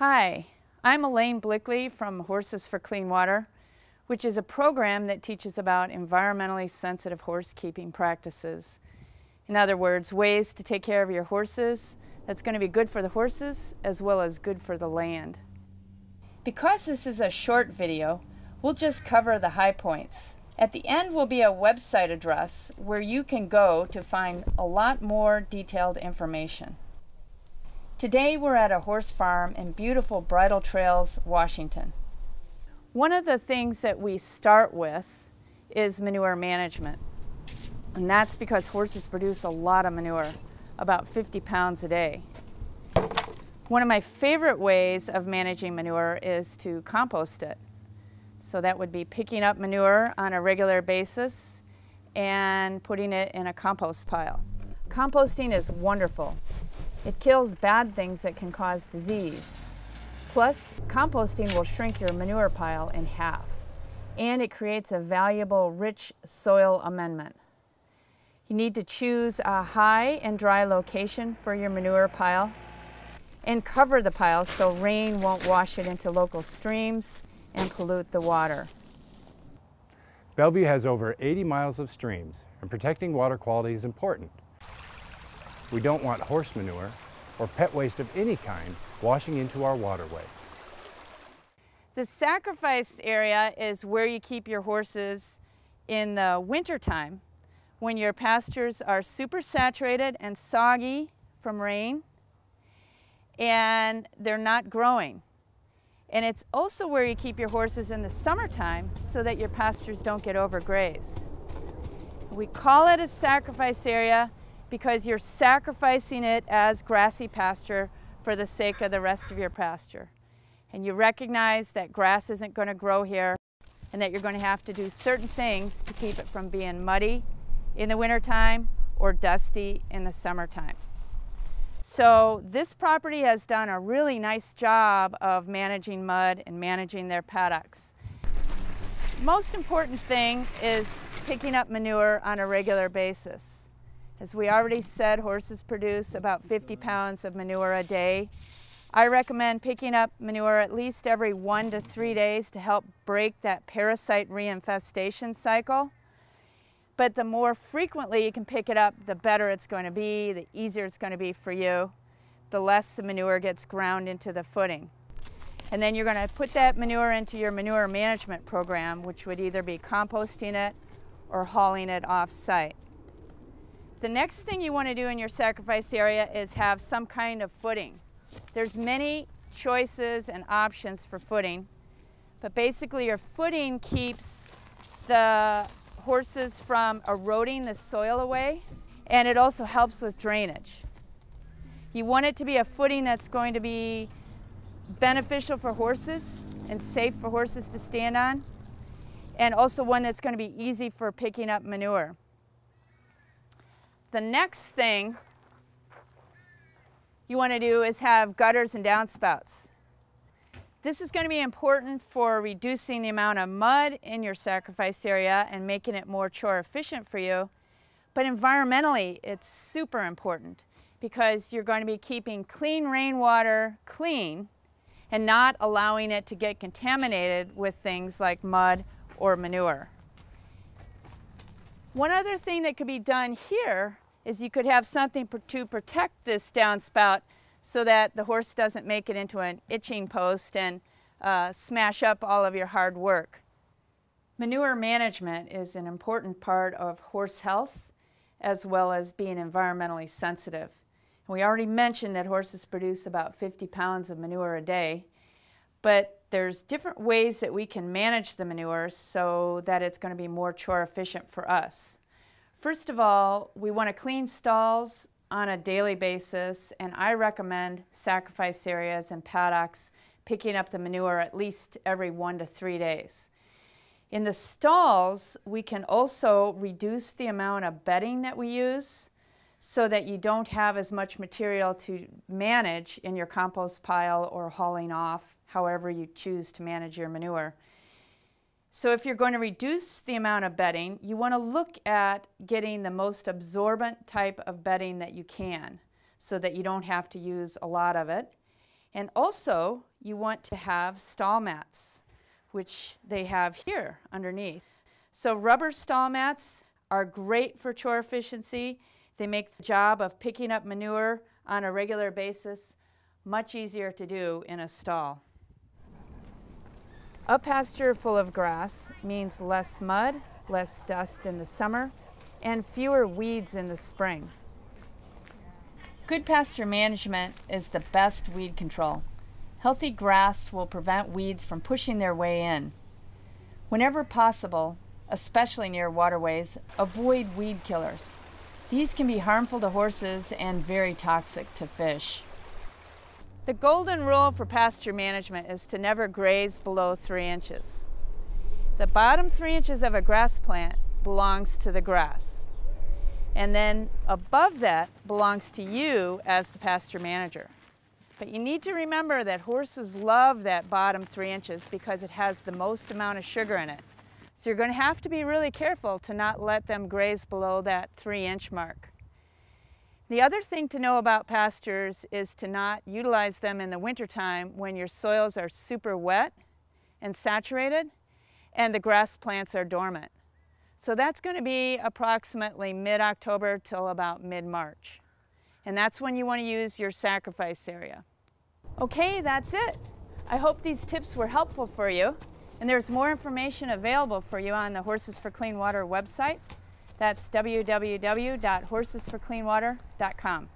Hi, I'm Alayne Blickle from Horses for Clean Water, which is a program that teaches about environmentally sensitive horse keeping practices. In other words, ways to take care of your horses that's going to be good for the horses as well as good for the land. Because this is a short video, we'll just cover the high points. At the end will be a website address where you can go to find a lot more detailed information. Today we're at a horse farm in beautiful Bridle Trails, Washington. One of the things that we start with is manure management. And that's because horses produce a lot of manure, about 50 pounds a day. One of my favorite ways of managing manure is to compost it. So that would be picking up manure on a regular basis and putting it in a compost pile. Composting is wonderful. It kills bad things that can cause disease. Plus, composting will shrink your manure pile in half, and it creates a valuable, rich soil amendment. You need to choose a high and dry location for your manure pile and cover the pile so rain won't wash it into local streams and pollute the water. Bellevue has over 80 miles of streams, and protecting water quality is important. We don't want horse manure or pet waste of any kind washing into our waterways. The sacrifice area is where you keep your horses in the wintertime when your pastures are super saturated and soggy from rain and they're not growing. And it's also where you keep your horses in the summertime so that your pastures don't get overgrazed. We call it a sacrifice area because you're sacrificing it as grassy pasture for the sake of the rest of your pasture. And you recognize that grass isn't going to grow here and that you're going to have to do certain things to keep it from being muddy in the wintertime or dusty in the summertime. So this property has done a really nice job of managing mud and managing their paddocks. Most important thing is picking up manure on a regular basis. As we already said, horses produce about 50 pounds of manure a day. I recommend picking up manure at least every one to three days to help break that parasite reinfestation cycle. But the more frequently you can pick it up, the better it's going to be, the easier it's going to be for you, the less the manure gets ground into the footing. And then you're going to put that manure into your manure management program, which would either be composting it or hauling it off-site. The next thing you want to do in your sacrifice area is have some kind of footing. There's many choices and options for footing, but basically your footing keeps the horses from eroding the soil away, and it also helps with drainage. You want it to be a footing that's going to be beneficial for horses and safe for horses to stand on, and also one that's going to be easy for picking up manure. The next thing you want to do is have gutters and downspouts. This is going to be important for reducing the amount of mud in your sacrifice area and making it more chore efficient for you. But environmentally, it's super important because you're going to be keeping clean rainwater clean and not allowing it to get contaminated with things like mud or manure. One other thing that could be done here is you could have something to protect this downspout so that the horse doesn't make it into an itching post and uh, smash up all of your hard work. Manure management is an important part of horse health as well as being environmentally sensitive. We already mentioned that horses produce about 50 pounds of manure a day, but there's different ways that we can manage the manure so that it's going to be more chore efficient for us. First of all, we want to clean stalls on a daily basis, and I recommend sacrifice areas and paddocks picking up the manure at least every one to three days. In the stalls, we can also reduce the amount of bedding that we use so that you don't have as much material to manage in your compost pile or hauling off, however you choose to manage your manure. So if you're going to reduce the amount of bedding, you want to look at getting the most absorbent type of bedding that you can so that you don't have to use a lot of it. And also, you want to have stall mats, which they have here underneath. So rubber stall mats are great for chore efficiency. They make the job of picking up manure on a regular basis much easier to do in a stall. A pasture full of grass means less mud, less dust in the summer, and fewer weeds in the spring. Good pasture management is the best weed control. Healthy grass will prevent weeds from pushing their way in. Whenever possible, especially near waterways, avoid weed killers. These can be harmful to horses and very toxic to fish. The golden rule for pasture management is to never graze below three inches. The bottom three inches of a grass plant belongs to the grass. And then above that belongs to you as the pasture manager. But you need to remember that horses love that bottom three inches because it has the most amount of sugar in it. So you're going to have to be really careful to not let them graze below that three inch mark. The other thing to know about pastures is to not utilize them in the wintertime when your soils are super wet and saturated and the grass plants are dormant. So that's going to be approximately mid-October till about mid-March. And that's when you want to use your sacrifice area. Okay, that's it. I hope these tips were helpful for you. And there's more information available for you on the Horses for Clean Water website. That's www.horsesforcleanwater.com.